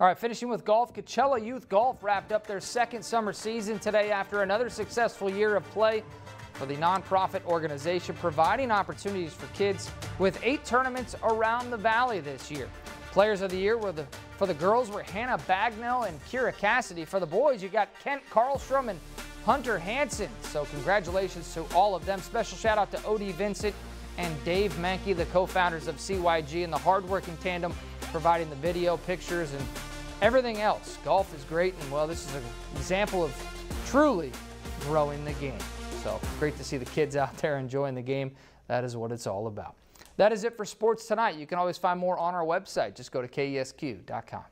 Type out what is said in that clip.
All right, finishing with golf, Coachella Youth Golf wrapped up their second summer season today after another successful year of play for the nonprofit organization, providing opportunities for kids with eight tournaments around the valley this year. Players of the year were the for the girls were Hannah Bagnell and Kira Cassidy. For the boys, you got Kent Carlstrom and Hunter Hansen. So congratulations to all of them. Special shout out to Odie Vincent and Dave Mankey, the co-founders of CYG and the hardworking tandem providing the video, pictures, and everything else. Golf is great, and well, this is an example of truly growing the game. So great to see the kids out there enjoying the game. That is what it's all about. That is it for sports tonight. You can always find more on our website. Just go to kesq.com.